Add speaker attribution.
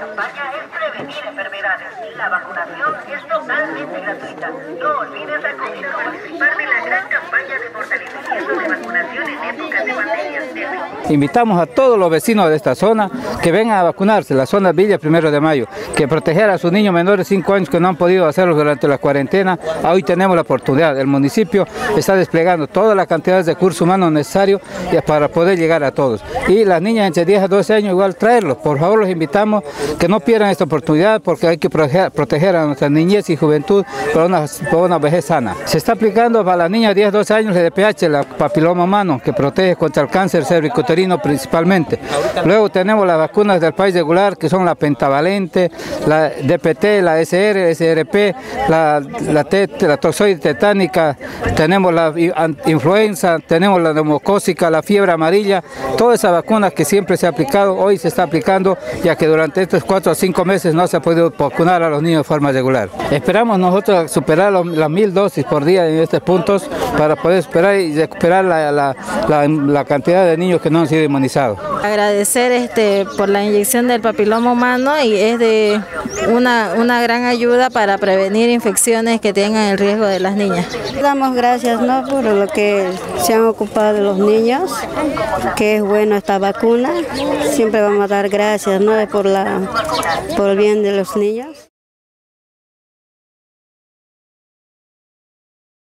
Speaker 1: campaña es prevenir enfermedades la vacunación es totalmente gratuita. No olvides acudir a participar de la gran campaña de fortalecimiento de vacunación en épocas de pandemias.
Speaker 2: Invitamos a todos los vecinos de esta zona que vengan a vacunarse, la zona Villa Primero de Mayo, que proteger a sus niños menores de 5 años que no han podido hacerlo durante la cuarentena. Hoy tenemos la oportunidad. El municipio está desplegando toda la cantidad de recursos humanos necesarios para poder llegar a todos. Y las niñas entre 10 a 12 años igual traerlos. Por favor, los invitamos que no pierdan esta oportunidad porque hay que proteger, a nuestra niñez y juventud por una, por vejez sana. Se está aplicando para las niñas de 10 a 12 años el DPH, la papiloma humano, que protege contra el cáncer cervicuterino principalmente. Luego tenemos las vacunas del país regular, que son la pentavalente, la DPT, la SR, SRP, la, la, la toxoide tetánica, tenemos la influenza, tenemos la neumocócica, la fiebre amarilla, todas esas vacunas que siempre se ha aplicado, hoy se está aplicando, ya que durante estos cuatro o cinco meses no se ha podido vacunar a los niños de forma regular. Esperamos nosotros superar las mil dosis por día en estos puntos para poder superar y recuperar la, la, la cantidad de niños que no han sido inmunizados.
Speaker 3: Agradecer este, por la inyección del papiloma humano y es de una, una gran ayuda para prevenir infecciones que tengan el riesgo de las niñas.
Speaker 4: Damos gracias ¿no? por lo que se han ocupado de los niños, que es bueno esta vacuna. Siempre vamos a dar gracias ¿no? por, la, por el bien de los niños.